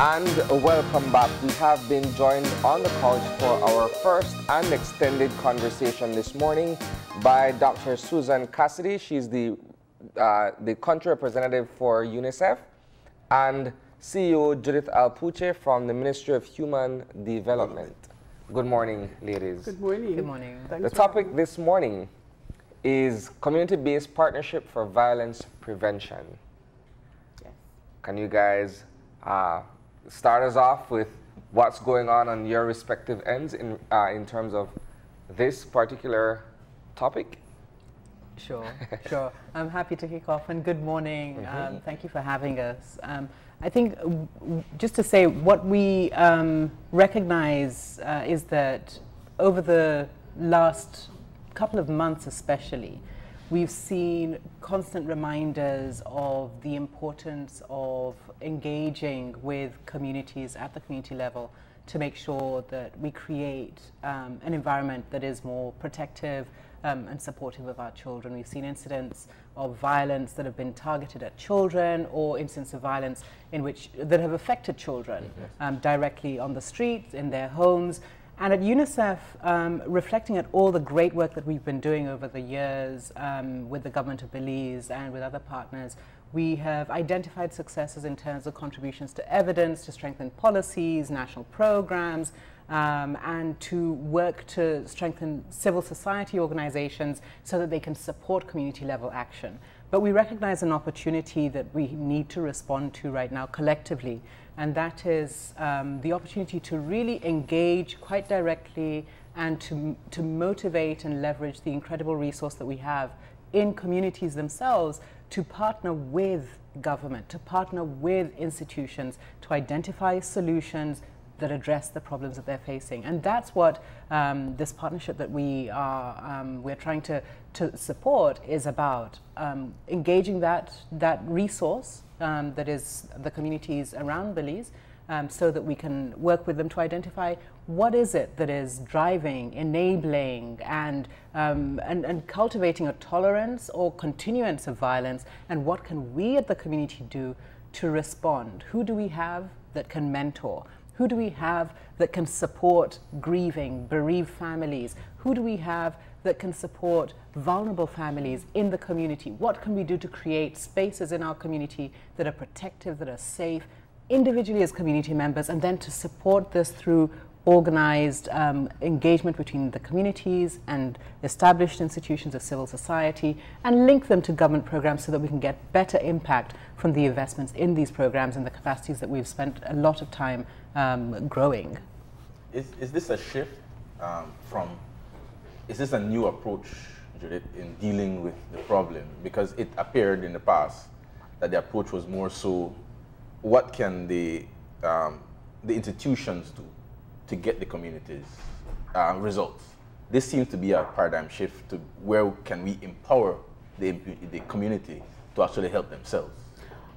and welcome back. We have been joined on the couch for our first and extended conversation this morning by Dr. Susan Kasedde. She's the, uh, the country representative for UNICEF and CEO Judith Alpuche from the Ministry of Human Development. Good morning, ladies. Good morning. Good morning. Thanks the topic this morning is community-based partnership for violence prevention. Yes. Can you guys uh, start us off with what's going on on your respective ends in, uh, in terms of this particular topic? Sure, sure. I'm happy to kick off and good morning. Mm -hmm. um, thank you for having us. Um, I think just to say what we um, recognize uh, is that over the last couple of months especially, we've seen constant reminders of the importance of engaging with communities at the community level to make sure that we create um, an environment that is more protective um, and supportive of our children. We've seen incidents of violence that have been targeted at children or incidents of violence in which that have affected children um, directly on the streets, in their homes, and at UNICEF, um, reflecting at all the great work that we've been doing over the years um, with the government of Belize and with other partners, we have identified successes in terms of contributions to evidence, to strengthen policies, national programs, um, and to work to strengthen civil society organizations so that they can support community level action. But we recognize an opportunity that we need to respond to right now collectively and that is um, the opportunity to really engage quite directly and to, to motivate and leverage the incredible resource that we have in communities themselves to partner with government, to partner with institutions, to identify solutions that address the problems that they're facing. And that's what um, this partnership that we are um, we're trying to, to support is about, um, engaging that, that resource um, that is the communities around Belize um, so that we can work with them to identify what is it that is driving, enabling, and, um, and, and, cultivating a tolerance or continuance of violence, and what can we at the community do to respond? Who do we have that can mentor? Who do we have that can support grieving, bereaved families? Who do we have that can support vulnerable families in the community? What can we do to create spaces in our community that are protective, that are safe, individually as community members, and then to support this through organized um, engagement between the communities and established institutions of civil society and link them to government programs so that we can get better impact from the investments in these programs and the capacities that we've spent a lot of time um, growing. Is, is this a shift um, from is this a new approach, Judith, in dealing with the problem? Because it appeared in the past that the approach was more so, what can the, um, the institutions do to get the communities uh, results? This seems to be a paradigm shift to where can we empower the, the community to actually help themselves?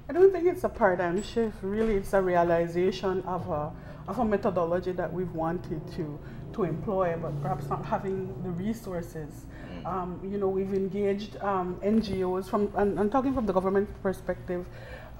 I don't think it's a paradigm shift. Really, it's a realization of a, of a methodology that we've wanted to to employ, but perhaps not having the resources. Mm. Um, you know, we've engaged um, NGOs from, and I'm talking from the government perspective,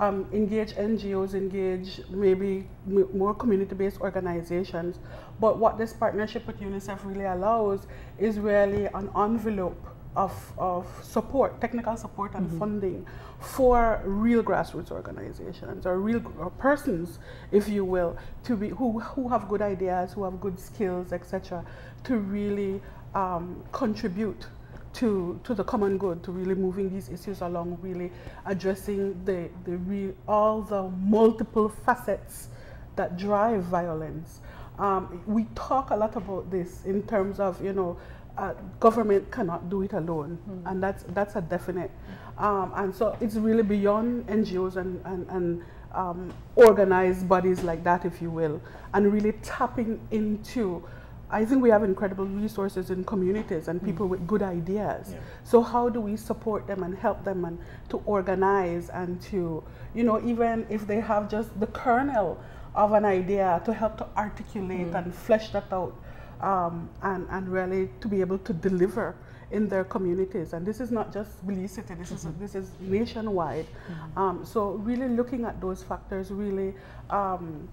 um, engage NGOs, engage maybe more community-based organizations. But what this partnership with UNICEF really allows is really an envelope of, of support, technical support and mm -hmm. funding for real grassroots organizations or real or persons, if you will, to be who, who have good ideas, who have good skills, etc., to really um, contribute to, to the common good, to really moving these issues along, really addressing the, the real, all the multiple facets that drive violence. Um, we talk a lot about this in terms of, you know, uh, government cannot do it alone, mm. and that's that's a definite. Um, and so it's really beyond NGOs and and, and um, organized bodies like that, if you will, and really tapping into. I think we have incredible resources in communities and mm. people mm. with good ideas. Yeah. So how do we support them and help them and to organize and to, you know, even if they have just the kernel of an idea to help to articulate mm. and flesh that out um, and, and really to be able to deliver in their communities. And this is not just Belize City, this, mm -hmm. is, this is nationwide. Mm -hmm. um, so really looking at those factors, really um,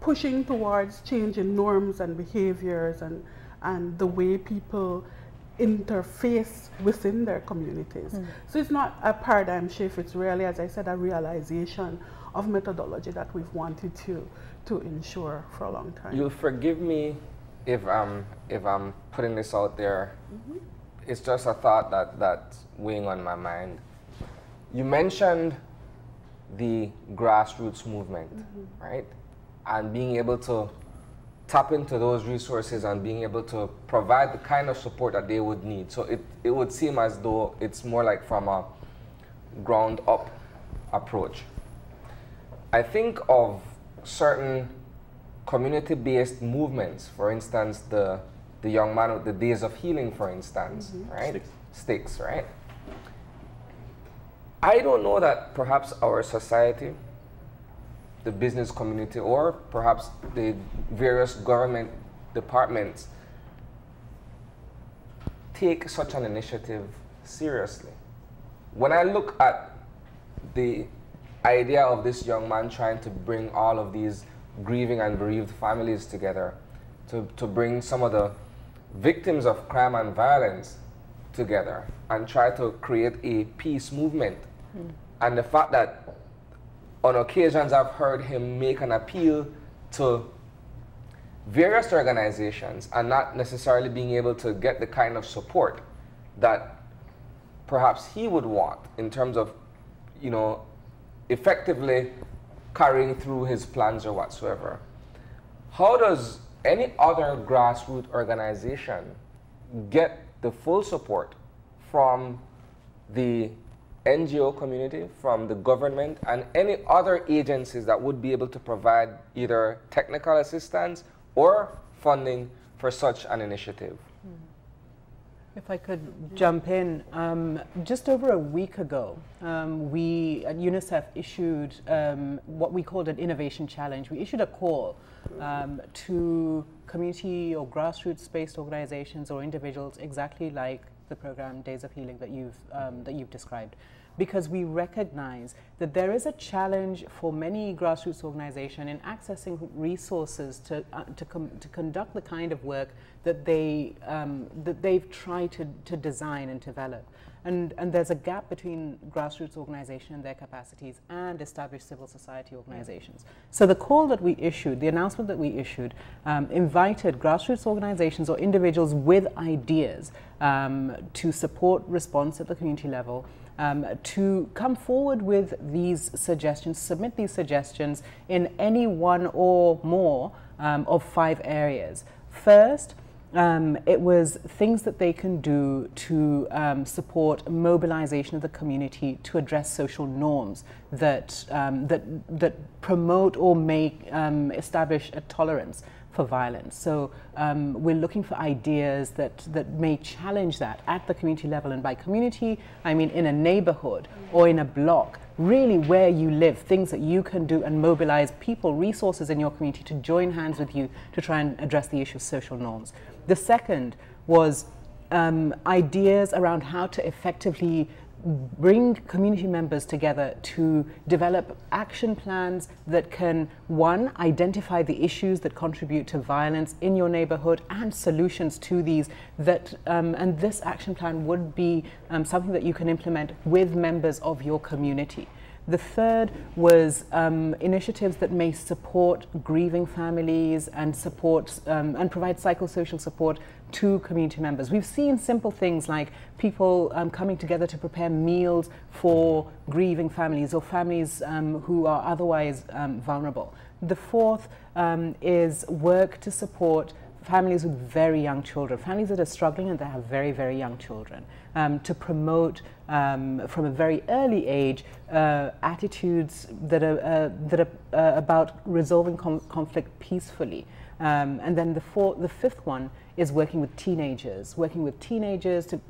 pushing towards changing norms and behaviors and, and the way people interface within their communities. Mm. So it's not a paradigm shift, it's really, as I said, a realization of methodology that we've wanted to, to ensure for a long time. You'll forgive me if I'm, if I'm putting this out there. Mm -hmm. It's just a thought that, that's weighing on my mind. You mentioned the grassroots movement, mm -hmm. right? And being able to tap into those resources and being able to provide the kind of support that they would need. So it, it would seem as though it's more like from a ground up approach. I think of certain community-based movements, for instance, the, the young man with the Days of Healing, for instance, mm -hmm. right? Sticks. Sticks, right? I don't know that perhaps our society the business community or perhaps the various government departments take such an initiative seriously. When I look at the idea of this young man trying to bring all of these grieving and bereaved families together, to, to bring some of the victims of crime and violence together and try to create a peace movement. Mm. And the fact that on occasions I've heard him make an appeal to various organizations and not necessarily being able to get the kind of support that perhaps he would want in terms of, you know, effectively carrying through his plans or whatsoever. How does any other grassroots organization get the full support from the NGO community, from the government, and any other agencies that would be able to provide either technical assistance or funding for such an initiative. If I could jump in, um, just over a week ago, um, we at UNICEF issued um, what we called an innovation challenge. We issued a call um, to community or grassroots-based organizations or individuals exactly like the program Days of Healing that you've, um, that you've described because we recognize that there is a challenge for many grassroots organizations in accessing resources to, uh, to, to, conduct the kind of work that, they, um, that they've tried to, to design and develop. And, and there's a gap between grassroots organizations and their capacities and established civil society organizations. So the call that we issued, the announcement that we issued, um, invited grassroots organizations or individuals with ideas um, to support response at the community level um, to come forward with these suggestions, submit these suggestions in any one or more um, of five areas. First, um, it was things that they can do to um, support mobilization of the community to address social norms that, um, that, that promote or make, um, establish a tolerance for violence. So um, we're looking for ideas that, that may challenge that at the community level. And by community, I mean in a neighborhood or in a block, really where you live, things that you can do and mobilize people, resources in your community to join hands with you to try and address the issue of social norms. The second was um, ideas around how to effectively bring community members together to develop action plans that can, one, identify the issues that contribute to violence in your neighborhood and solutions to these that, um, and this action plan would be um, something that you can implement with members of your community. The third was um, initiatives that may support grieving families and support um, and provide psychosocial support to community members. We've seen simple things like people um, coming together to prepare meals for grieving families or families um, who are otherwise um, vulnerable. The fourth um, is work to support families with very young children, families that are struggling and that have very, very young children, um, to promote um, from a very early age uh, attitudes that are, uh, that are uh, about resolving conflict peacefully. Um, and then the, four, the fifth one is working with teenagers, working with teenagers to,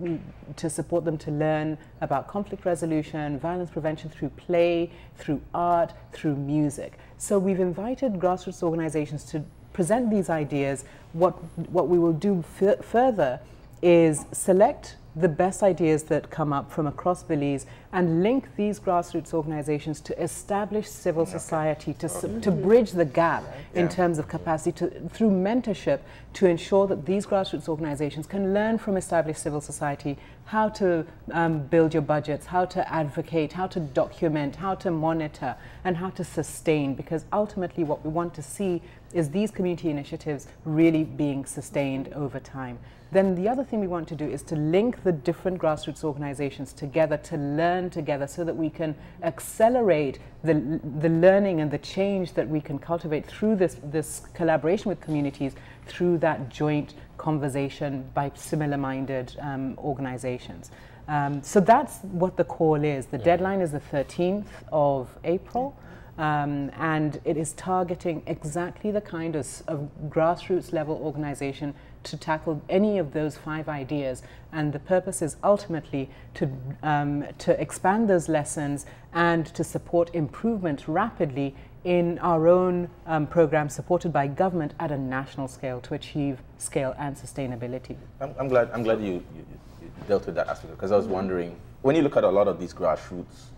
to support them to learn about conflict resolution, violence prevention through play, through art, through music. So we've invited grassroots organizations to present these ideas. What, what we will do further is select the best ideas that come up from across Belize and link these grassroots organizations to establish civil okay. society to, okay. to bridge the gap in terms of capacity to, through mentorship to ensure that these grassroots organizations can learn from established civil society how to um, build your budgets, how to advocate, how to document, how to monitor, and how to sustain. Because ultimately, what we want to see is these community initiatives really being sustained over time. Then the other thing we want to do is to link the different grassroots organizations together to learn together so that we can accelerate the, the learning and the change that we can cultivate through this, this collaboration with communities through that joint conversation by similar-minded um, organizations. Um, so that's what the call is. The yeah. deadline is the 13th of April. Um, and it is targeting exactly the kind of, of, grassroots level organization to tackle any of those five ideas. And the purpose is ultimately to, um, to expand those lessons and to support improvement rapidly in our own um, program supported by government at a national scale to achieve scale and sustainability. I'm, I'm glad, I'm glad you, you, you dealt with that aspect because I was wondering, when you look at a lot of these grassroots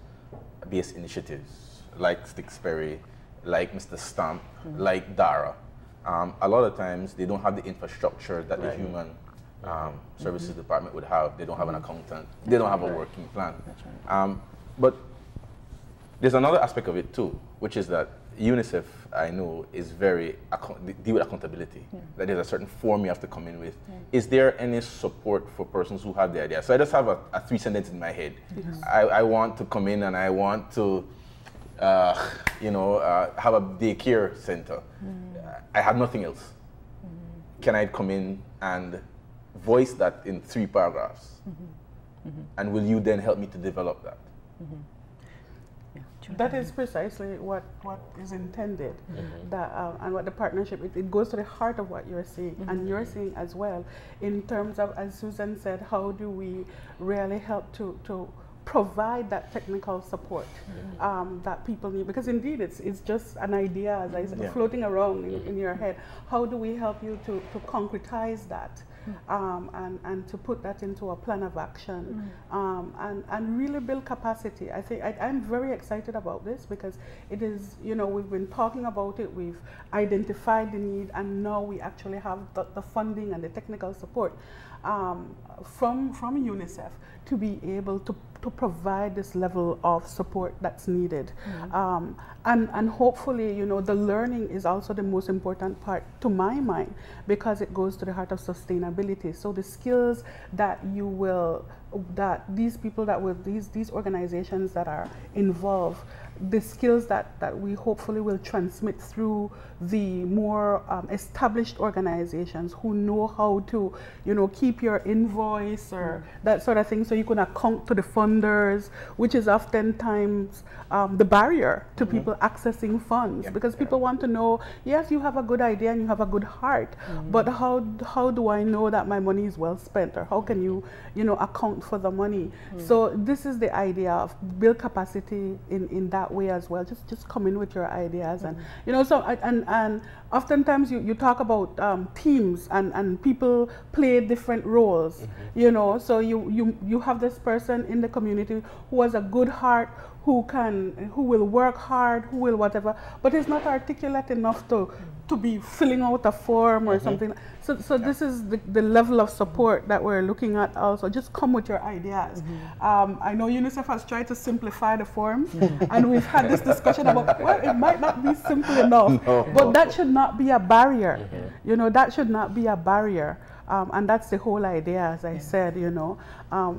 based initiatives, like Stixperry, like Mr. Stamp, mm -hmm. like DARA, um, a lot of times they don't have the infrastructure that right. the human um, services mm -hmm. department would have. They don't have an accountant. They don't have a working plan. Right. Um, but there's another aspect of it too, which is that UNICEF, I know, is very deal with accountability. Yeah. That there's a certain form you have to come in with. Yeah. Is there any support for persons who have the idea? So I just have a, a three sentence in my head. Yes. I, I, want to come in and I want to uh, you know, uh, have a daycare center. Mm. I have nothing else. Mm. Can I come in and voice that in three paragraphs? -hmm. -hmm. And will you then help me to develop that? -hmm. That is precisely what, what is intended. Mm -hmm. That uh, and what the partnership it, it, goes to the heart of what you're saying, -hmm. and mm-hmm. you're saying as well, in terms of as Susan said, how do we really help to to provide that technical support mm-hmm. um, that people need because indeed it's, it's just an idea as I said, yeah. floating around in, in, your head how do we help you to, to concretize that mm. um, and, and to put that into a plan of action mm. um, and, and really build capacity I think I, I'm very excited about this because it is you know we've been talking about it we've identified the need and now we actually have the, the funding and the technical support um, from, from UNICEF to be able to, to provide this level of support that's needed. Mm -hmm. um, and, and hopefully, you know, the learning is also the most important part to my mind because it goes to the heart of sustainability. So the skills that you will, that these people that will, these, these organizations that are involved the skills that, that we hopefully will transmit through the more um, established organizations who know how to, you know, keep your invoice or mm. that sort of thing so you can account to the funders, which is oftentimes um, the barrier to mm people accessing funds yeah. because people want to know, yes, you have a good idea and you have a good heart, mm but how, how do I know that my money is well spent or how can you, you know, account for the money? Mm. So this is the idea of build capacity in, in that that way as well. Just just come in with your ideas and you know so and and oftentimes you, you talk about um, teams and, and people play different roles. Mm -hmm. You know, so you, you you have this person in the community who has a good heart, who can who will work hard, who will whatever, but is not articulate enough to to be filling out a form or mm -hmm. something. So, so yeah. this is the, the level of support that we're looking at also. Just come with your ideas. Mm -hmm. um, I know UNICEF has tried to simplify the forms, and we've had this discussion about, well, it might not be simple enough, no. but that should not be a barrier. Mm -hmm. You know, that should not be a barrier. Um, and that's the whole idea, as I said, you know. Um,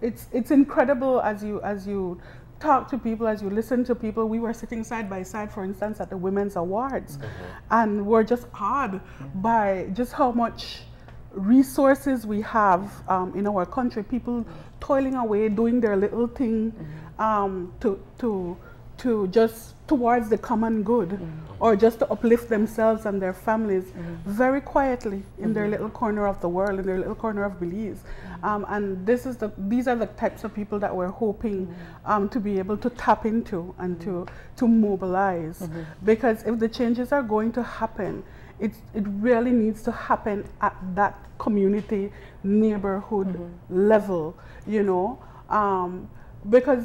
it's, it's incredible as you, as you talk to people, as you listen to people, we were sitting side by side, for instance, at the Women's Awards, mm -hmm. and we're just awed by just how much resources we have um, in our country. People toiling away, doing their little thing mm -hmm. um, to to to just towards the common good mm -hmm. or just to uplift themselves and their families mm -hmm. very quietly in mm -hmm. their little corner of the world, in their little corner of Belize. Mm-hmm. Um, and this is the, these are the types of people that we're hoping mm-hmm. um, to be able to tap into and to, to mobilize. Mm-hmm. Because if the changes are going to happen it, it really needs to happen at that community neighborhood mm-hmm. level, you know, um, because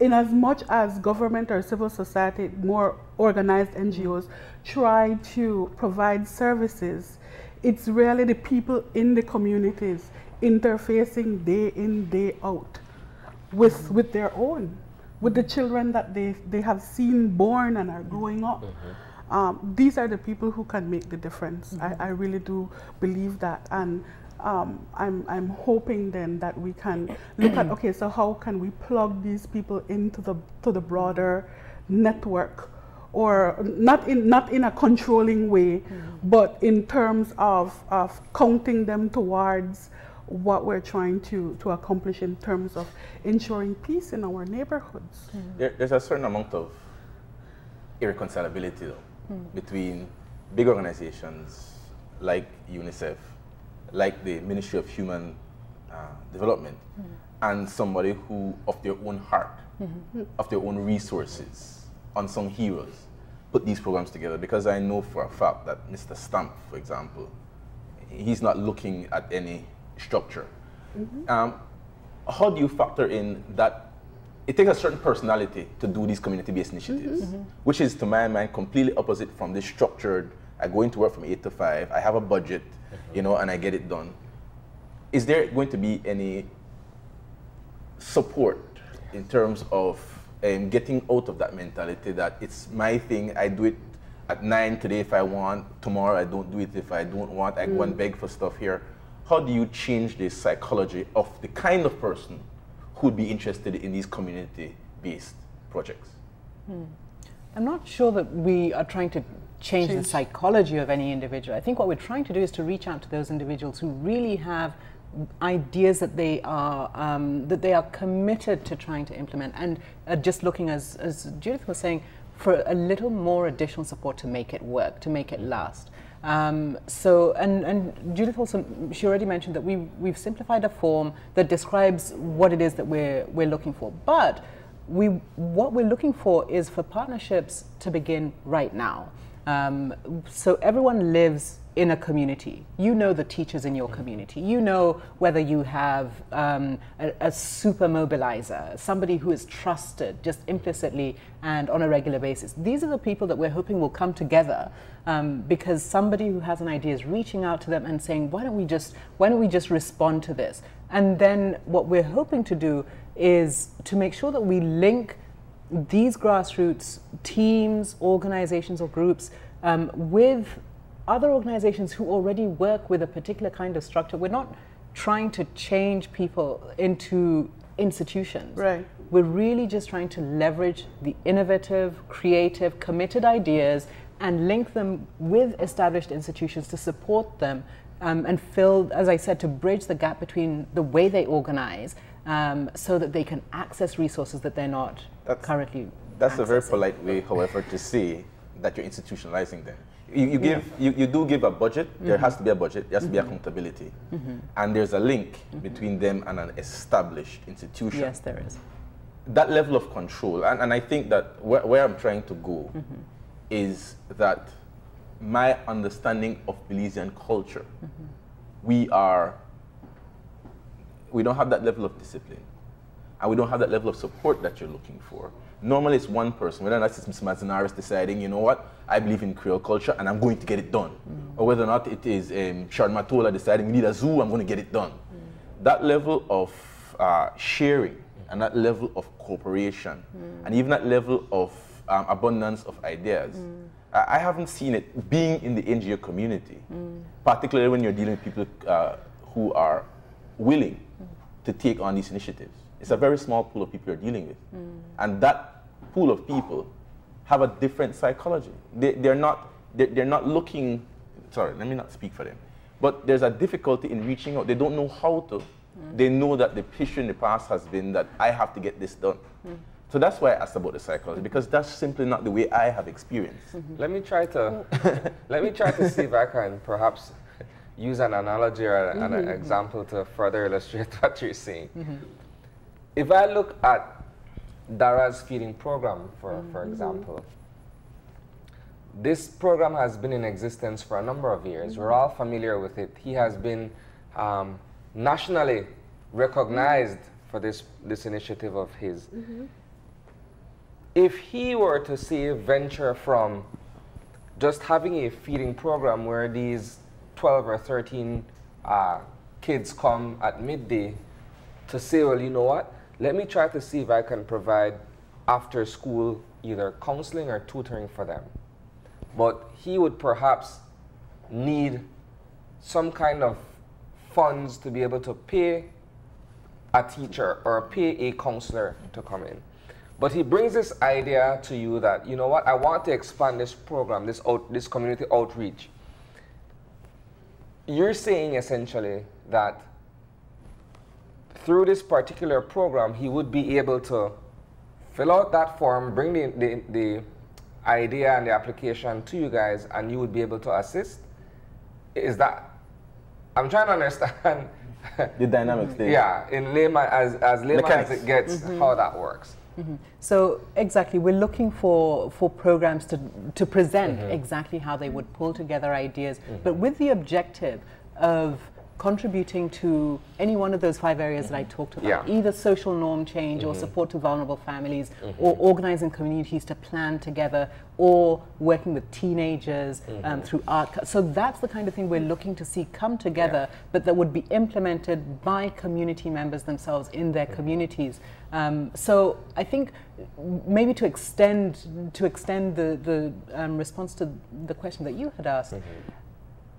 in as much as government or civil society, more organized NGOs try to provide services, it's really the people in the communities interfacing day in, day out with, with their own, with the children that they, they have seen born and are growing up. Mm -hmm. um, these are the people who can make the difference. Mm -hmm. I, mm-hmm. I really do believe that. And um, I'm, I'm hoping then that we can look at, okay, so how can we plug these people into the, to the broader network? Or not in, not in a controlling way, mm but in terms of, of counting them towards what we're trying to, to accomplish in terms of ensuring peace in our neighborhoods. Mm there, there's a certain amount of irreconcilability though, mm between big organizations like UNICEF like the Ministry of Human uh, Development, mm -hmm. and somebody who, of their own heart, mm -hmm. of their own resources, on some heroes, put these programs together. Because I know for a fact that Mr. Stamp, for example, he's not looking at any structure. Mm -hmm. um, how do you factor in that it takes a certain personality to do these community-based initiatives, mm -hmm. which is, to my mind, completely opposite from this structured, I go into work from 8 to 5, I have a budget, you know, and I get it done. Is there going to be any support in terms of um, getting out of that mentality that it's my thing, I do it at nine today if I want, tomorrow I don't do it if I don't want, I mm. go and mm. beg for stuff here. How do you change the psychology of the kind of person who'd be interested in these community-based projects? Mm. I'm not sure that we are trying to change, change, the psychology of any individual. I think what we're trying to do is to reach out to those individuals who really have ideas that they are um, that they are committed to trying to implement and uh, just looking as, as Judith was saying for a little more additional support to make it work to make it last. Um, so and, and Judith also she already mentioned that we we've simplified a form that describes what it is that we're we're looking for. But we what we're looking for is for partnerships to begin right now um, so everyone lives in a community. You know the teachers in your community. You know whether you have um, a, a, super mobilizer, somebody who is trusted just implicitly and on a regular basis. These are the people that we're hoping will come together um, because somebody who has an idea is reaching out to them and saying, why don't we just, why don't we just respond to this? And then what we're hoping to do is to make sure that we link these grassroots teams, organizations, or groups um, with other organizations who already work with a particular kind of structure. We're not trying to change people into institutions. Right. We're really just trying to leverage the innovative, creative, committed ideas and link them with established institutions to support them um, and fill, as I said, to bridge the gap between the way they organize um, so that they can access resources that they're not that's, currently. That's accessing. a very polite way, however, to say that you're institutionalizing them. You, you give yeah. you, you do give a budget. Mm -hmm. There has to be a budget. There has mm -hmm. to be mm-hmm. accountability, mm -hmm. and there's a link mm-hmm. between them and an established institution. Yes, there is. That level of control, and, and I think that where, where I'm trying to go mm-hmm. is that my understanding of Belizean culture, we are we don't have that level of discipline. And we don't have that level of support that you're looking for. Normally it's one person, whether or not it's Ms. Manzanares deciding, you know what, I believe in Creole culture and I'm going to get it done. Mm. Or whether or not it is um, Sharon Matola deciding we need a zoo, I'm going to get it done. Mm. That level of uh, sharing and that level of cooperation mm. and even that level of um, abundance of ideas, mm. I, I, haven't seen it being in the NGO community, mm. particularly when you're dealing with people uh, who are willing to take on these initiatives. It's a very small pool of people you're dealing with. Mm. And that pool of people have a different psychology. They, they're, not, they're, they're not looking, sorry, let me not speak for them, but there's a difficulty in reaching out. They don't know how to. Mm. They know that the picture in the past has been that I have to get this done. Mm. So that's why I asked about the psychology because that's simply not the way I have experienced. -hmm. Let me try to let me try to see if I can perhaps use an analogy or mm -hmm. an mm-hmm. example to further illustrate what you're saying. Mm -hmm. If I look at Dara's feeding program, for, mm -hmm. for example, this program has been in existence for a number of years. Mm-hmm. We're all familiar with it. He has been um, nationally recognized for this, this initiative of his. Mm-hmm. If he were to see a venture from just having a feeding program where these 12 or 13 uh, kids come at midday to say, well, you know what, let me try to see if I can provide after school either counseling or tutoring for them. But he would perhaps need some kind of funds to be able to pay a teacher or pay a counselor to come in. But he brings this idea to you that, you know what, I want to expand this program, this, out, this community outreach. You're saying essentially that through this particular program, he would be able to fill out that form, bring the, the, the idea and the application to you guys, and you would be able to assist. Is that, I'm trying to understand. the dynamics there. Yeah, in layman, as, as layman as it gets, mm -hmm. how that works. Mm -hmm. So exactly, we're looking for, for programs to, to present mm -hmm. exactly how they would pull together ideas, mm-hmm. but with the objective of contributing to any one of those five areas that I talked about, yeah. either social norm change mm-hmm. or support to vulnerable families, mm-hmm. or organizing communities to plan together, or working with teenagers um, mm-hmm. through art. So that's the kind of thing we're looking to see come together, yeah. but that would be implemented by community members themselves in their mm-hmm. communities. Um, so I think maybe to extend to extend the the um, response to the question that you had asked mm-hmm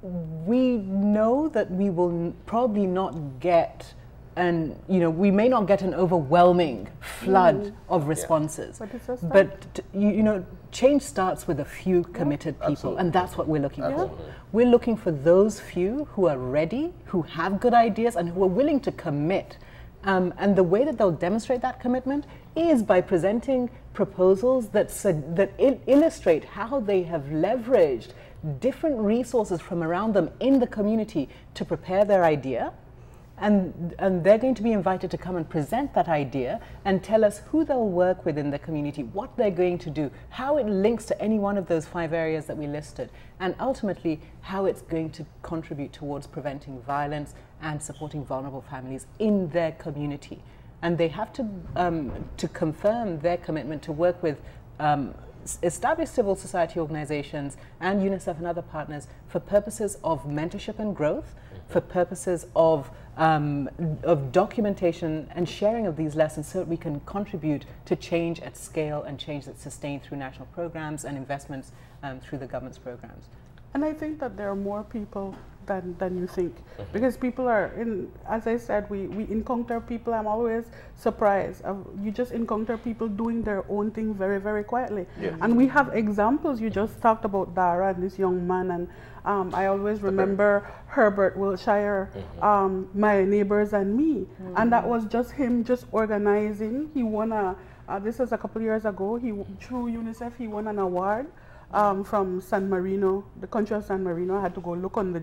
we know that we will probably not get and you know we may not get an overwhelming flood mm. of responses yeah. but, but you, you, know change starts with a few committed yeah. people Absolutely. and that's what we're looking Absolutely. for we're looking for those few who are ready who have good ideas and who are willing to commit um, and the way that they'll demonstrate that commitment is by presenting proposals that, that il illustrate how they have leveraged different resources from around them in the community to prepare their idea. And, and they're going to be invited to come and present that idea and tell us who they'll work with in the community, what they're going to do, how it links to any one of those five areas that we listed, and ultimately how it's going to contribute towards preventing violence and supporting vulnerable families in their community. And they have to, um, to confirm their commitment to work with um, established civil society organizations and UNICEF and other partners for purposes of mentorship and growth, for purposes of, um, of documentation and sharing of these lessons so that we can contribute to change at scale and change that's sustained through national programs and investments um, through the government's programs. And I think that there are more people than, than you think. Mm -hmm. Because people are, in, as I said, we, we encounter people, I'm always surprised. Uh, you just encounter people doing their own thing very, very quietly. Yes. And we have examples. You just talked about Dara and this young man. And um, I always remember Herbert Wilshire, mm -hmm. um, My Neighbors and Me. Mm -hmm. And that was just him just organizing. He won a, uh, this was a couple years ago, he through UNICEF, he won an award um, from San Marino, the country of San Marino. I had to go look on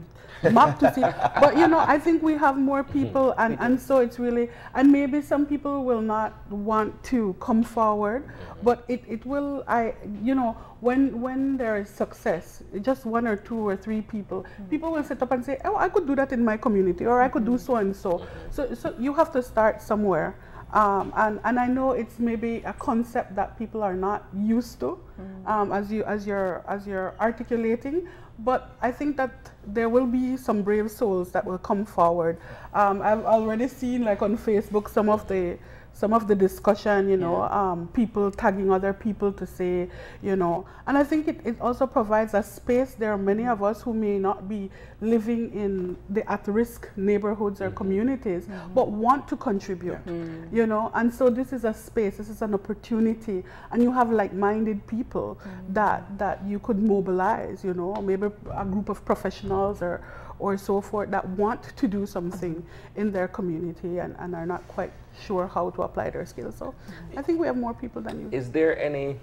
the map to see. But you know, I think we have more people, and, and so it's really, and maybe some people will not want to come forward, but it, it will, I, you know, when, when there is success, just one or two or three people, mm. people will sit up and say, oh, I could do that in my community, or I could do so and so. So, so you have to start somewhere. Um, and, and I know it's maybe a concept that people are not used to mm. um, as, you, as, you're, as you're articulating, but I think that there will be some brave souls that will come forward. Um, I've already seen like on Facebook some of the some of the discussion, you know, yeah. um, people tagging other people to say, you know, and I think it, it also provides a space. There are many of us who may not be living in the at-risk neighborhoods or mm -hmm. communities, mm -hmm. but want to contribute, yeah. mm. you know, and so this is a space, this is an opportunity, and you have like-minded people mm. that, that you could mobilize, you know, maybe a group of professionals or, or so forth that want to do something in their community and, and are not quite sure how to apply their skills. So I think we have more people than you. Is there any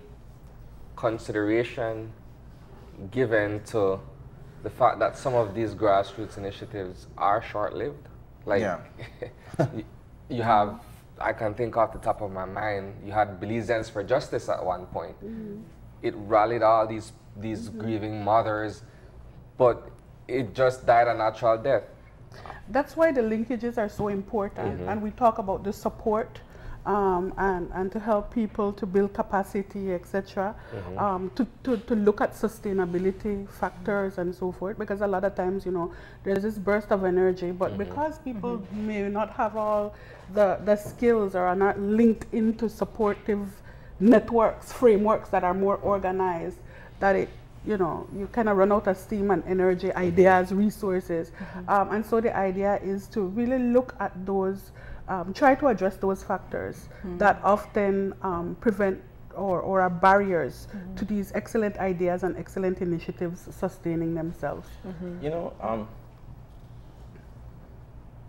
consideration given to the fact that some of these grassroots initiatives are short-lived? Like, yeah. you have, I can think off the top of my mind, you had Belizeans for Justice at one point. Mm -hmm. It rallied all these these mm -hmm. grieving mothers, but it just died a natural death. That's why the linkages are so important, mm -hmm. and we talk about the support um, and, and to help people to build capacity, etc., mm -hmm. um, to, to, to look at sustainability factors and so forth. Because a lot of times, you know, there's this burst of energy, but mm -hmm. because people mm -hmm. may not have all the, the skills or are not linked into supportive networks, frameworks that are more organized, that it you know, you kind of run out of steam and energy, ideas, resources. Mm-hmm. Um, and so the idea is to really look at those um, try to address those factors mm. that often um, prevent or, or are barriers mm. to these excellent ideas and excellent initiatives sustaining themselves. -hmm. You know, um,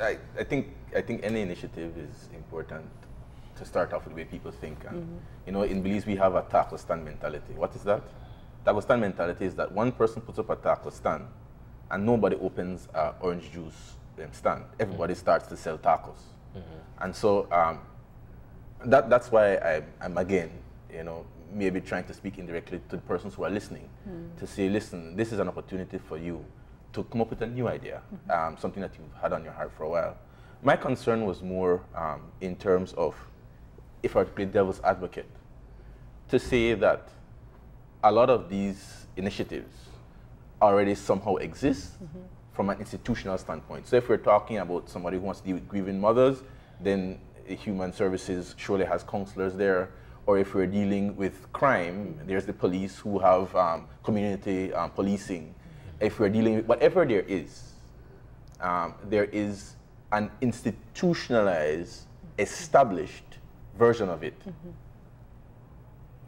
I, I think I think any initiative is important to start off with the way people think. And, -hmm. You know, in Belize we have a taco stand mentality. What is that? Taco stand mentality is that one person puts up a taco stand and nobody opens an orange juice um, stand. Everybody mm. starts to sell tacos. -hmm. And so um, that, that's why I, am again, you know, maybe trying to speak indirectly to the persons who are listening mm. to say, listen, this is an opportunity for you to come up with a new idea, mm -hmm. um, something that you've had on your heart for a while. My concern was more um, in terms of, if I were to play devil's advocate, to say that a lot of these initiatives already somehow exist -hmm from an institutional standpoint. So if we're talking about somebody who wants to deal with grieving mothers, then human services surely has counselors there. Or if we're dealing with crime, there's the police who have um, community um, policing. If we're dealing with whatever there is, um, there is an institutionalized, established version of it. Mm -hmm.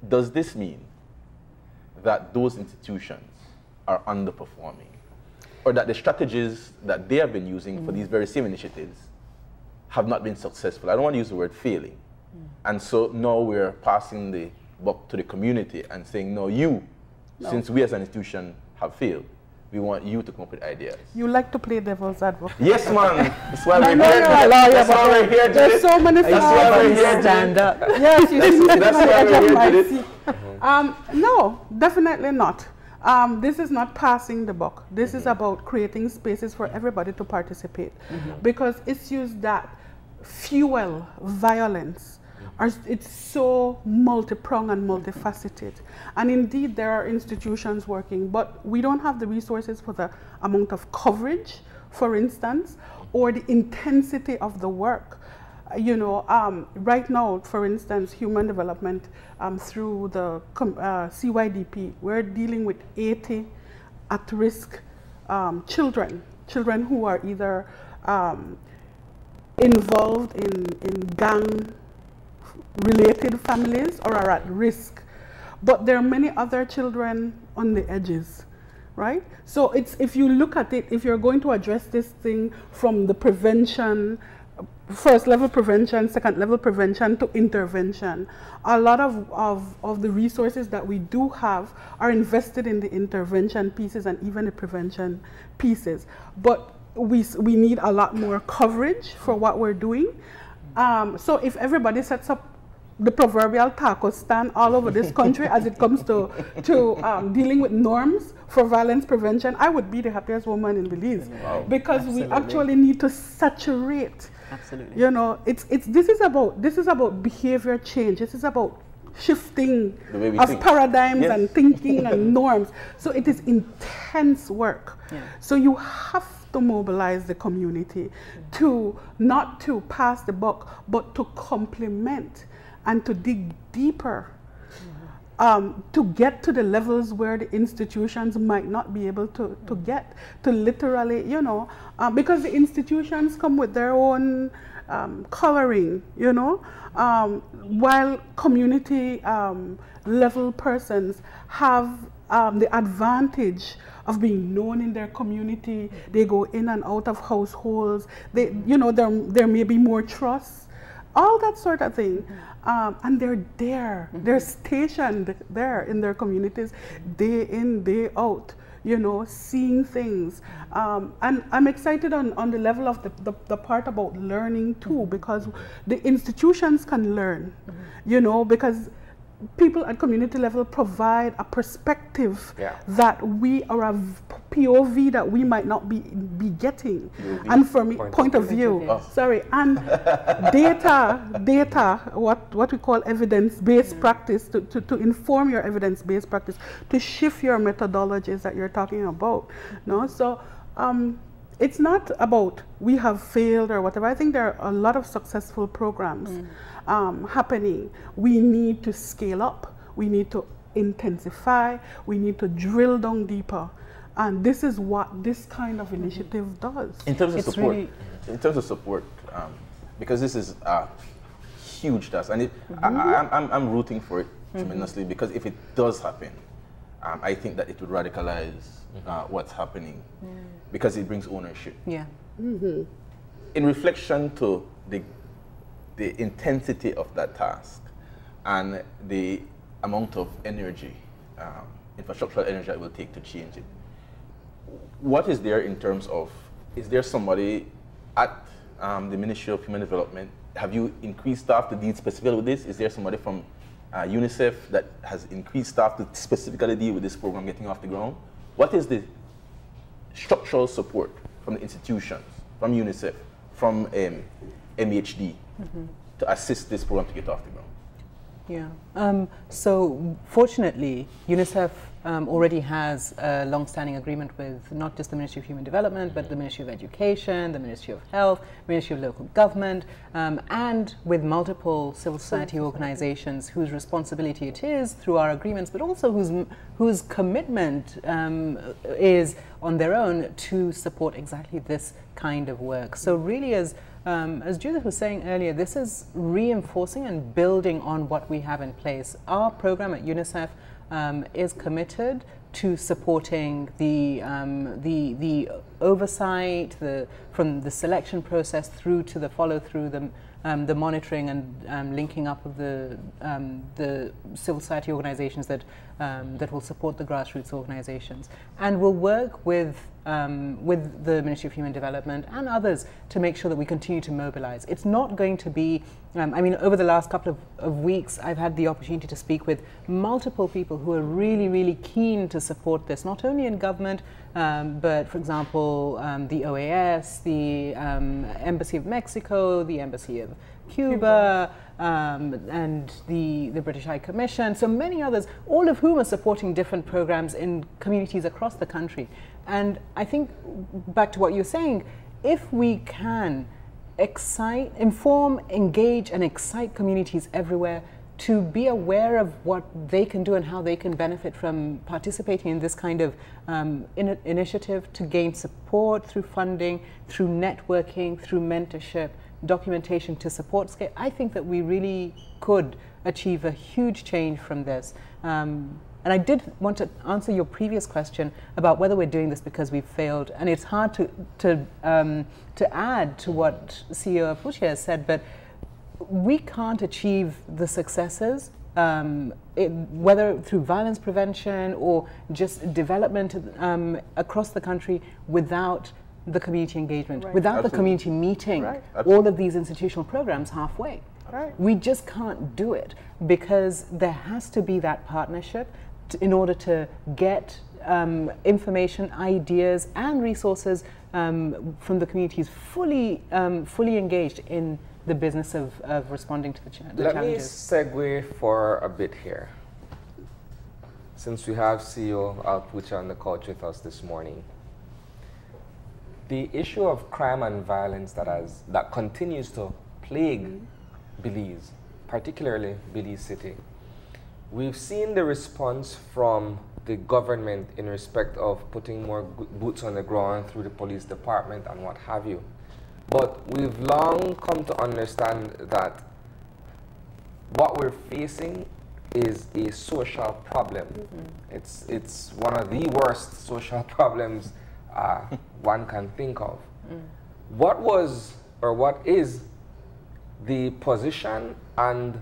Does this mean that those institutions are underperforming? or that the strategies that they have been using mm. for these very same initiatives have not been successful. I don't want to use the word failing. Mm. And so now we're passing the buck to the community and saying, no, you, no. since we as an institution have failed, we want you to come up with ideas. You like to play devil's advocate. Yes, man. That's why we're here. That's why we're here. There's so many That's why we're here stand up. Yes, you see, that's why we're here Um, no, definitely not. Um, this is not passing the buck. This mm -hmm. is mm-hmm. about creating spaces for everybody to participate mm -hmm. because issues that fuel violence mm-hmm. are, it's so multi-pronged and multifaceted. And indeed, there are institutions working, but we don't have the resources for the amount of coverage, for instance, or the intensity of the work you know, um, right now, for instance, human development um, through the uh, CYDP, we're dealing with 80 at-risk um, children, children who are either um, involved in, in gang-related families or are at risk. But there are many other children on the edges right? So it's if you look at it, if you're going to address this thing from the prevention first level prevention, second level prevention to intervention. A lot of, of, of the resources that we do have are invested in the intervention pieces and even the prevention pieces. But we, we need a lot more coverage for what we're doing. Um, so if everybody sets up the proverbial taco stand all over this country as it comes to, to um, dealing with norms for violence prevention, I would be the happiest woman in Belize. Wow. Because Absolutely. we actually need to saturate Absolutely. You know, it's it's this is about this is about behavior change. This is about shifting of think. paradigms yes. and thinking and norms. So it is intense work. Yeah. So you have to mobilize the community to not to pass the buck, but to complement and to dig deeper um, to get to the levels where the institutions might not be able to, to get, to literally, you know, uh, because the institutions come with their own um, coloring, you know, um, while community um, level persons have um, the advantage of being known in their community. They go in and out of households. They, you know, there, there may be more trust, all that sort of thing. Um, and they're there, mm -hmm. they're stationed there in their communities day in, day out, you know, seeing things. Um, and I'm excited on, on the level of the, the, the part about learning too, mm-hmm. because the institutions can learn, mm -hmm. you know, because people at community level provide a perspective Yeah. that we are a POV that we might not be be getting. POV? And for me, Point point, of view. view. Oh. Sorry, and data, data, what what we call evidence-based practice to, to, to inform your evidence-based practice, to shift your methodologies that you're talking about. No, so. Um, it's not about we have failed or whatever. I think there are a lot of successful programs um, happening. We need to scale up. We need to intensify. We need to drill down deeper. And this is what this kind of initiative does. In terms of It's support, really- in terms of support, um, because this is a huge task, and it, Mm-hmm. I, I, I'm, I'm, I'm rooting for it tremendously because if it does happen, um, I think that it would radicalize uh, what's happening because it brings ownership. Yeah. In reflection to the, the intensity of that task and the amount of energy, um, infrastructural energy it will take to change it, what is there in terms of, is there somebody at um, the Ministry of Human Development? Have you increased staff to deal specifically with this? Is there somebody from uh, UNICEF that has increased staff to specifically deal with this program getting off the ground? What is the structural support from the institutions, from UNICEF, from um, MHD to assist this program to get off the ground? Yeah. Um, so fortunately, UNICEF um, already has a long-standing agreement with not just the Ministry of Human Development, but the Ministry of Education, the Ministry of Health, Ministry of Local Government, um, and with multiple civil society organizations whose responsibility it is through our agreements, but also whose, whose commitment um, is on their own to support exactly this kind of work. So really as um, as Judith was saying earlier, this is reinforcing and building on what we have in place. Our program at UNICEF um, is committed to supporting the, um, the, the oversight, the, from the selection process through to the follow through, the, um, the monitoring and um, linking up of the, um, the civil society organizations that, um, that will support the grassroots organizations. And we'll work with, um, with the Ministry of Human Development and others to make sure that we continue to mobilize. It's not going to be, um, I mean, over the last couple of, of weeks, I've had the opportunity to speak with multiple people who are really, really keen to support this, not only in government, um, but for example, um, the OAS, the um, Embassy of Mexico, the Embassy of Cuba, um, and the, the British High Commission, so many others, all of whom are supporting different programs in communities across the country. And I think, back to what you're saying, if we can excite, inform, engage, and excite communities everywhere to be aware of what they can do and how they can benefit from participating in this kind of um, in initiative to gain support through funding, through networking, through mentorship, documentation to support scale. I think that we really could achieve a huge change from this. Um, and I did want to answer your previous question about whether we're doing this because we've failed. And it's hard to, to, um, to add to what CEO Alpuche has said, but we can't achieve the successes, um, it, whether through violence prevention or just development um, across the country, without the community engagement, Right. without Absolutely. the community meeting Right. all of these institutional programs halfway. Right. We just can't do it because there has to be that partnership to, in order to get um, information, ideas, and resources um, from the communities fully, um, fully engaged in the business of, of responding to the, cha- the Let challenges. me segue for a bit here. Since we have CEO Alpuche on the couch with us this morning, the issue of crime and violence that has that continues to plague mm-hmm. Belize, particularly Belize City. We've seen the response from the government in respect of putting more boots on the ground through the police department and what have you. But we've long come to understand that what we're facing is a social problem. Mm-hmm. It's, it's one of the worst social problems uh, one can think of. What was or what is the position and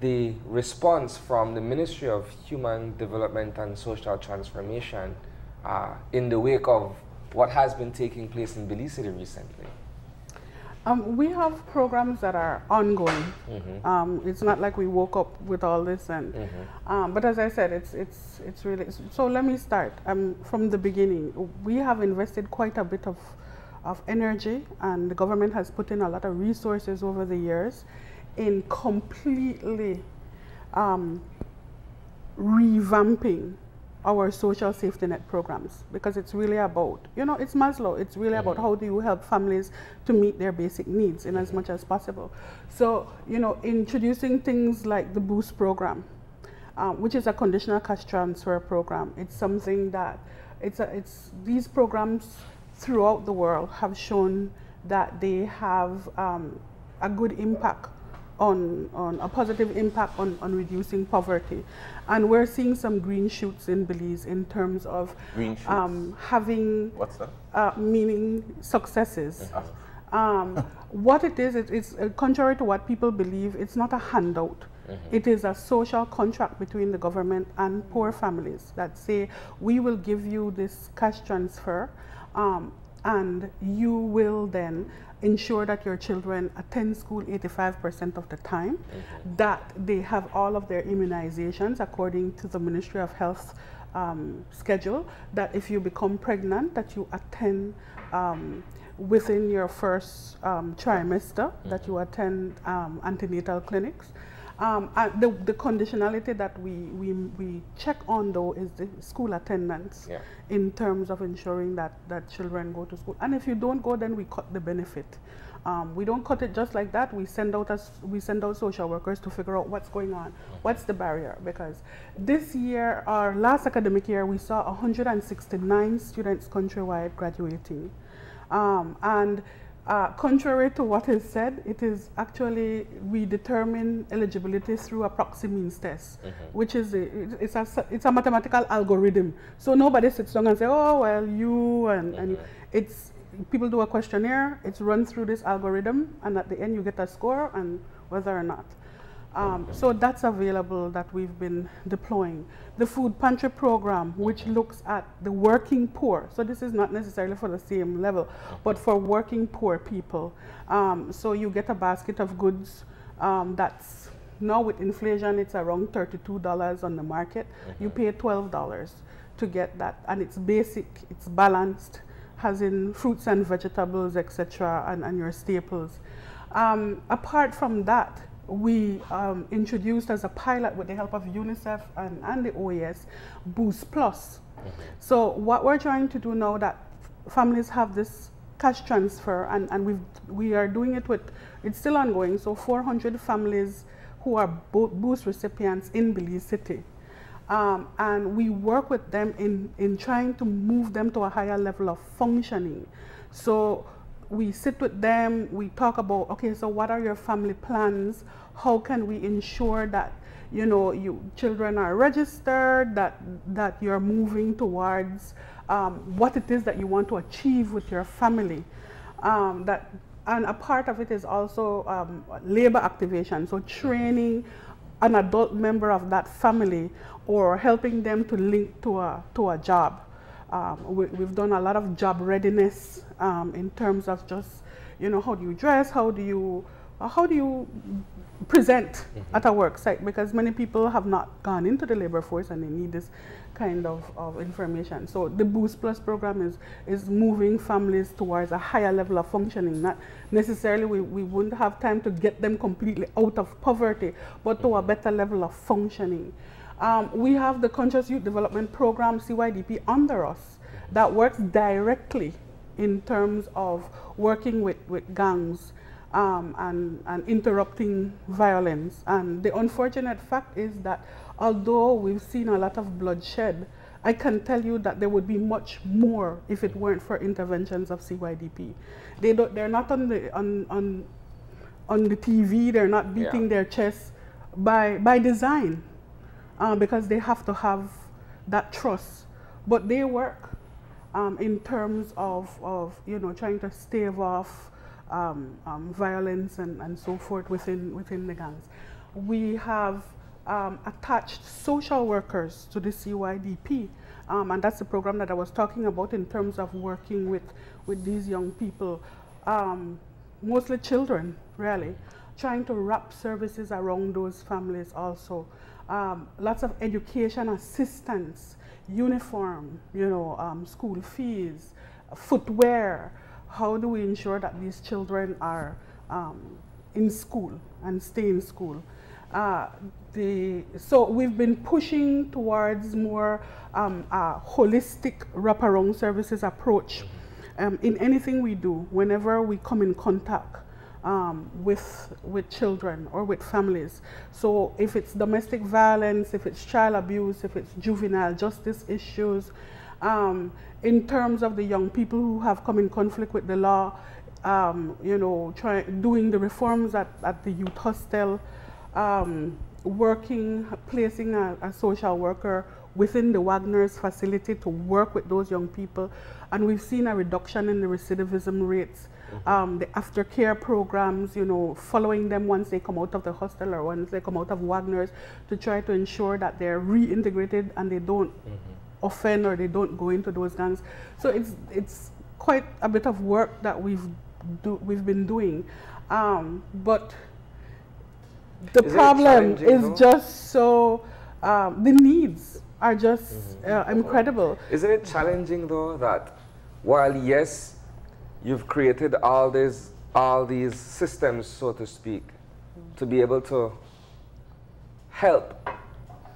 the response from the Ministry of Human Development and Social Transformation uh, in the wake of what has been taking place in Belize City recently? Um, we have programs that are ongoing. Mm -hmm. um, it's not like we woke up with all this, and mm -hmm. um, but as I said, it's it's it's really. So let me start um, from the beginning. We have invested quite a bit of of energy, and the government has put in a lot of resources over the years in completely um, revamping our social safety net programs because it's really about, you know, it's Maslow. It's really about how do you help families to meet their basic needs in as much as possible. So, you know, introducing things like the Boost program, um, which is a conditional cash transfer program. It's something that it's, a, it's these programs throughout the world have shown that they have um, a good impact on, on a positive impact on, on reducing poverty. And we're seeing some green shoots in Belize in terms of um, having What's that? Uh, meaning successes. Um, what it is, it, it's uh, contrary to what people believe, it's not a handout. Mm -hmm. It is a social contract between the government and poor families that say, we will give you this cash transfer um, and you will then ensure that your children attend school 85% of the time, that they have all of their immunizations according to the Ministry of Health um, schedule, that if you become pregnant, that you attend um, within your first um, trimester, mm -hmm. that you attend um, antenatal clinics, um, the, the conditionality that we, we, we check on though is the school attendance yeah. in terms of ensuring that, that children go to school. And if you don't go, then we cut the benefit. Um, we don't cut it just like that. We send out us, we send out social workers to figure out what's going on, what's the barrier. Because this year, our last academic year, we saw 169 students countrywide graduating, um, and uh, contrary to what is said, it is actually we determine eligibility through a proxy means test, mm -hmm. which is a, it's a it's a mathematical algorithm. So nobody sits down and say, oh well, you and, mm -hmm. and mm-hmm. it's people do a questionnaire. It's run through this algorithm, and at the end you get a score and whether or not. Um, so that's available that we've been deploying. The food pantry program, which looks at the working poor. So this is not necessarily for the same level, but for working poor people. Um, so you get a basket of goods um, that's now with inflation, it's around $32 on the market. You pay $12 to get that, and it's basic, it's balanced, has in fruits and vegetables, etc., and, and your staples. Um, apart from that, we um, introduced as a pilot with the help of UNICEF and, and the OAS, Boost Plus. Mm -hmm. So what we're trying to do now that families have this cash transfer and, and we've, we are doing it with, it's still ongoing, so 400 families who are bo Boost recipients in Belize City. Um, and we work with them in, in trying to move them to a higher level of functioning. So we sit with them, we talk about, okay, so what are your family plans? How can we ensure that, you know, you children are registered, that, that you're moving towards um, what it is that you want to achieve with your family. Um, that, and a part of it is also um, labor activation, so training an adult member of that family or helping them to link to a, to a job. Um, we, have done a lot of job readiness um, in terms of just, you know, how do you dress, how do you, uh, how do you present mm -hmm. at a work site because many people have not gone into the labor force and they need this kind of, of information. So the Boost Plus program is, is moving families towards a higher level of functioning. Not necessarily we, we wouldn't have time to get them completely out of poverty, but to a mm-hmm. better level of functioning. Um, we have the Conscious Youth Development Program, CYDP, under us that works directly in terms of working with, with gangs um, and, and interrupting violence. And the unfortunate fact is that although we've seen a lot of bloodshed, I can tell you that there would be much more if it weren't for interventions of CYDP. They don't, they're not on the, on, on, on the TV, they're not beating yeah. their chests by, by design uh, because they have to have that trust. But they work um, in terms of, of, you know, trying to stave off um, um, violence and, and so forth within, within the gangs. We have um, attached social workers to the CYDP, um, and that's the program that I was talking about in terms of working with, with these young people. Um, mostly children, really, trying to wrap services around those families also. Um, lots of education assistance, uniform, you know, um, school fees, footwear. How do we ensure that these children are um, in school and stay in school? Uh, the, so we've been pushing towards more um, a holistic wraparound services approach um, in anything we do, whenever we come in contact um, with, with children or with families. So if it's domestic violence, if it's child abuse, if it's juvenile justice issues, um, in terms of the young people who have come in conflict with the law, um, you know, try, doing the reforms at, at the youth hostel, um, working, placing a, a social worker within the Wagner's facility to work with those young people. And we've seen a reduction in the recidivism rates. Mm -hmm. um, the aftercare programs, you know, following them once they come out of the hostel or once they come out of Wagner's to try to ensure that they're reintegrated and they don't mm -hmm. offend or they don't go into those gangs. So it's, it's quite a bit of work that we've, do, we've been doing. Um, but the is problem is though? just so, um, the needs are just mm -hmm. uh, incredible. Isn't it challenging though that while yes, you've created all these all these systems, so to speak, to be able to help,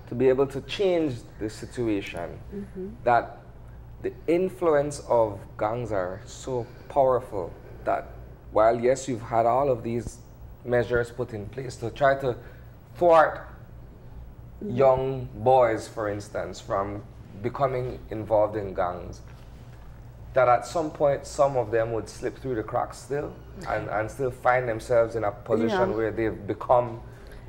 to be able to change the situation, mm -hmm. that the influence of gangs are so powerful that while yes, you've had all of these measures put in place to try to thwart young boys, for instance, from becoming involved in gangs, that at some point some of them would slip through the cracks still and, and still find themselves in a position yeah. where they've become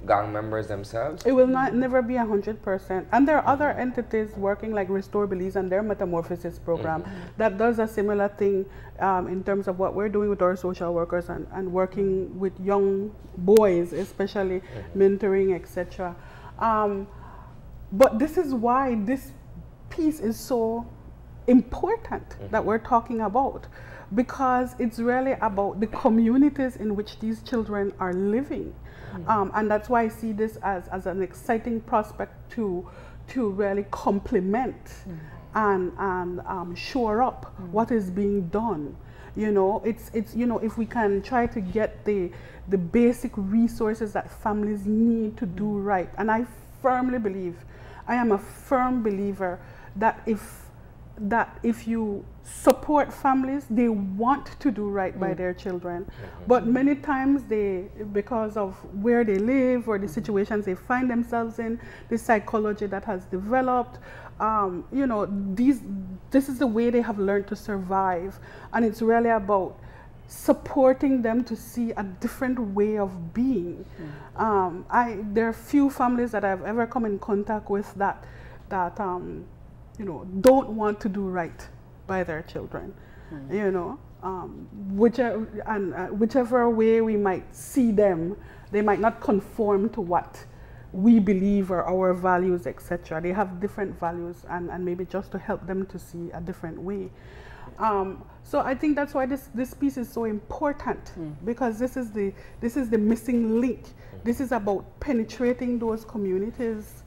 gang members themselves? It will not never be hundred percent. And there are other entities working like Restore Belize and their metamorphosis program mm -hmm. that does a similar thing um, in terms of what we're doing with our social workers and, and working with young boys, especially mm -hmm. mentoring, etc. Um, but this is why this piece is so important mm -hmm. that we're talking about because it's really about the communities in which these children are living. Mm -hmm. um, and that's why I see this as, as an exciting prospect to, to really complement mm -hmm. and, and um, shore up what is being done. You know, it's, it's, you know, if we can try to get the, the basic resources that families need to do right. And I firmly believe, I am a firm believer that if that if you support families, they want to do right mm. by their children. Mm -hmm. But many times they, because of where they live or the mm-hmm. situations they find themselves in, the psychology that has developed, um, you know, these, this is the way they have learned to survive. And it's really about supporting them to see a different way of being. Mm. Um, I, there are few families that I've ever come in contact with that, that um, you know, don't want to do right by their children, mm. you know. Um, whichever, and uh, whichever way we might see them, they might not conform to what we believe or our values, etc. They have different values, and, and maybe just to help them to see a different way. Um, so I think that's why this, this piece is so important mm. because this is the this is the missing link. Mm. This is about penetrating those communities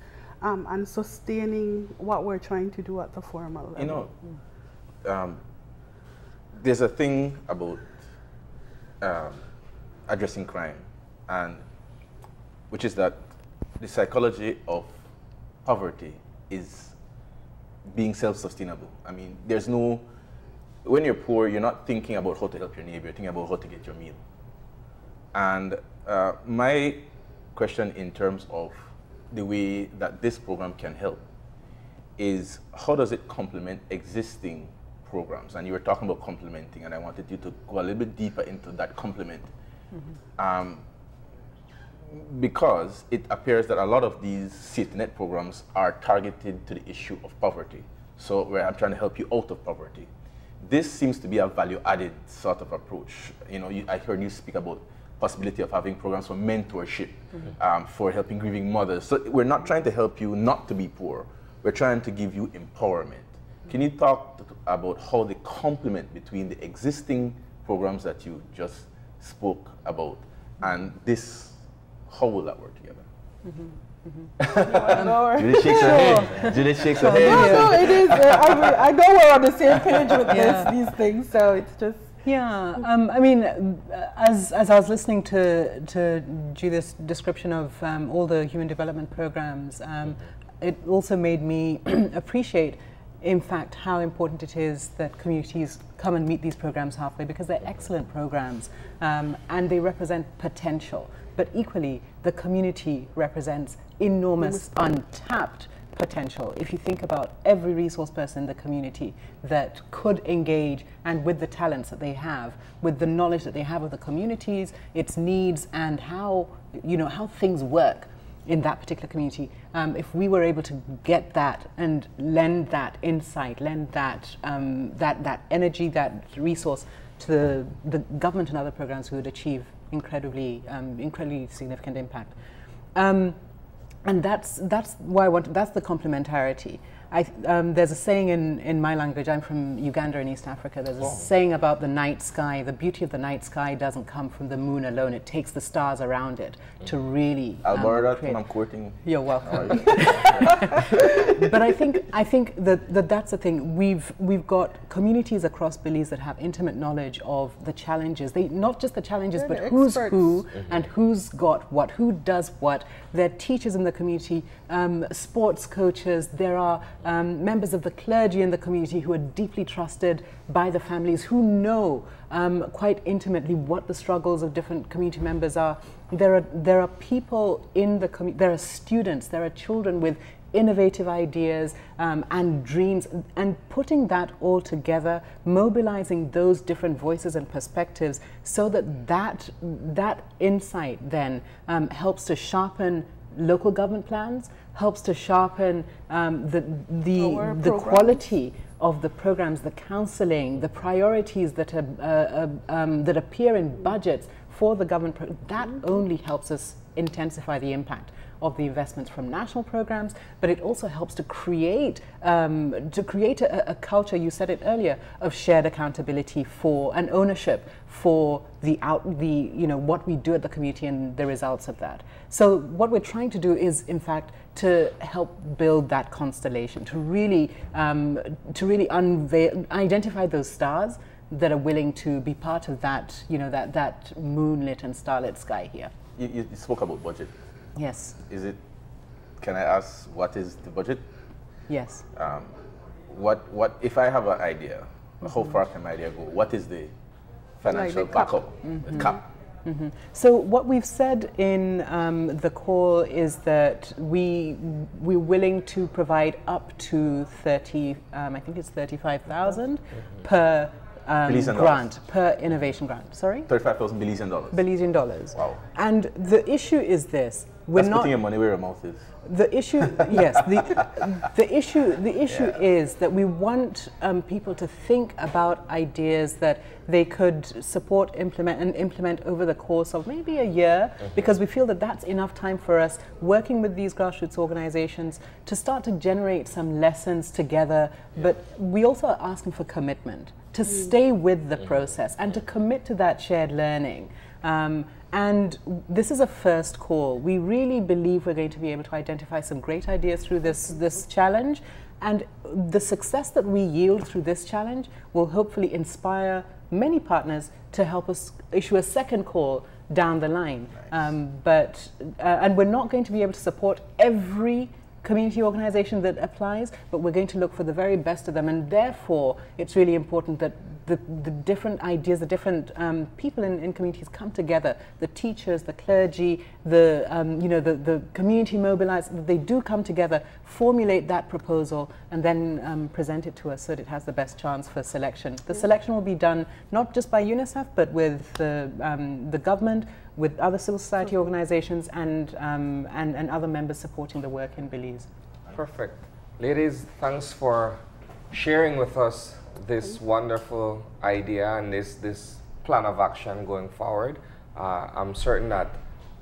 um, and sustaining what we're trying to do at the formal level. You know, um, there's a thing about um, addressing crime, and which is that the psychology of poverty is being self-sustainable. I mean, there's no, when you're poor, you're not thinking about how to help your neighbor, you're thinking about how to get your meal. And uh, my question in terms of the way that this program can help is how does it complement existing programs? And you were talking about complementing, and I wanted you to go a little bit deeper into that complement. Mm -hmm. um, because it appears that a lot of these safety net programs are targeted to the issue of poverty. So where I'm trying to help you out of poverty. This seems to be a value added sort of approach. You know, you, I heard you speak about possibility of having programs for mentorship, mm -hmm. um, for helping grieving mothers. So we're not trying to help you not to be poor. We're trying to give you empowerment. Mm -hmm. Can you talk about how the complement between the existing programs that you just spoke about, and this, how will that work together? Mm-hmm. Mm-hmm. Judith shakes her head. Judith shakes her head. No, no, it is. Uh, I, mean, I know we're on the same page with yeah. this, these things, so it's just. Yeah, um, I mean, as, as I was listening to, to Judith's description of um, all the human development programs, um, it also made me appreciate, in fact, how important it is that communities come and meet these programs halfway because they're excellent programs um, and they represent potential. But equally, the community represents enormous untapped potential. If you think about every resource person in the community that could engage and with the talents that they have, with the knowledge that they have of the communities, its needs and how, you know, how things work in that particular community, um, if we were able to get that and lend that insight, lend that, um, that, that energy, that resource to the, the government and other programs, we would achieve incredibly, um, incredibly significant impact. And that's, that's why I want, that's the complementarity. I, um, there's a saying in, in my language, I'm from Uganda in East Africa, there's a oh. saying about the night sky. The beauty of the night sky doesn't come from the moon alone, it takes the stars around it to really. I'll um, borrow that when I'm quoting. You're welcome. but I think, I think that, that that's the thing. We've, we've got communities across Belize that have intimate knowledge of the challenges. They, not just the challenges, They're but the who's who mm -hmm. and who's got what, who does what. They're teachers in the community, um, sports coaches, there are um, members of the clergy in the community who are deeply trusted by the families, who know um, quite intimately what the struggles of different community members are. There are, there are people in the community, there are students, there are children with innovative ideas um, and dreams, and putting that all together, mobilizing those different voices and perspectives so that that, that insight then um, helps to sharpen local government plans, helps to sharpen um, the, the, the quality of the programs, the counseling, the priorities that, are, uh, uh, um, that appear in budgets for the government. that only helps us intensify the impact of the investments from national programs, but it also helps to create um, to create a, a, culture. You said it earlier of shared accountability for and ownership for the out the you know what we do at the community and the results of that. So what we're trying to do is, in fact, to help build that constellation, to really um, to really unveil, identify those stars that are willing to be part of that, you know, that, that moonlit and starlit sky here. You, you spoke about budget. Yes. Is it, can I ask what is the budget? Yes. Um, what, what, if I have an idea, mm -hmm. how far can my idea go? What is the financial like the backup, mm -hmm. cap? Mm -hmm. So what we've said in um, the call is that we we're willing to provide up to thirty, um, I think it's thirty-five thousand mm-hmm. per um, grant per innovation grant. Sorry? 35,000 Belizean dollars. Belizean dollars. Wow. And the issue is this. We're That's not putting your money where your mouth is. The issue, yes, the, the issue, the issue yeah. is that we want um, people to think about ideas that they could support, implement, and implement over the course of maybe a year, mm -hmm. because we feel that that's enough time for us working with these grassroots organizations to start to generate some lessons together. Yeah. But we also are asking for commitment to mm. stay with the mm-hmm. process and to commit to that shared learning. Um, and this is a first call. We really believe we're going to be able to identify some great ideas through this, this challenge. And the success that we yield through this challenge will hopefully inspire many partners to help us issue a second call down the line. Nice. Um, but, uh, and we're not going to be able to support every community organization that applies, but we're going to look for the very best of them. And therefore, it's really important that the, the different ideas, the different um, people in, in communities come together, the teachers, the clergy, the, um, you know, the, the community mobilized, they do come together, formulate that proposal, and then um, present it to us so that it has the best chance for selection. The selection will be done not just by UNICEF, but with the, um, the government, with other civil society organizations and, um, and, and other members supporting the work in Belize. Perfect. Ladies, thanks for sharing with us this wonderful idea and this, this plan of action going forward. Uh, I'm certain that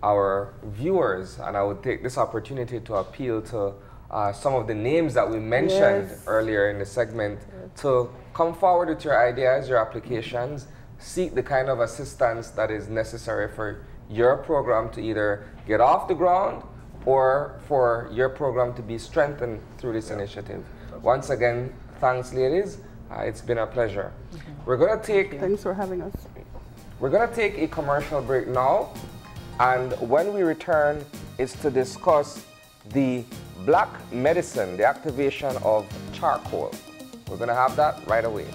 our viewers, and I would take this opportunity to appeal to uh, some of the names that we mentioned yes. earlier in the segment yes. to come forward with your ideas, your applications, seek the kind of assistance that is necessary for your program to either get off the ground or for your program to be strengthened through this initiative. Once again, thanks, ladies. Uh, it's been a pleasure. -hmm. We're going to take. Thanks for having us. We're going to take a commercial break now, and when we return, it's to discuss the black medicine, the activation of charcoal. We're going to have that right away.